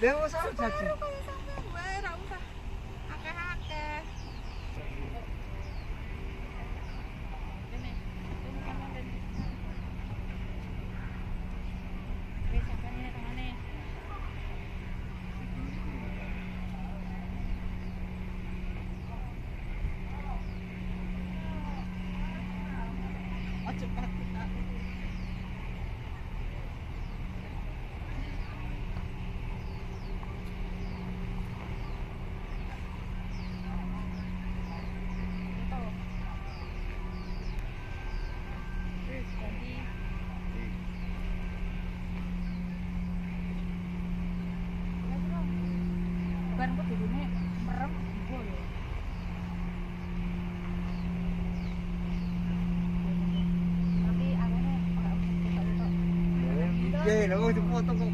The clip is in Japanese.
電話さんたち。了，我就不动了。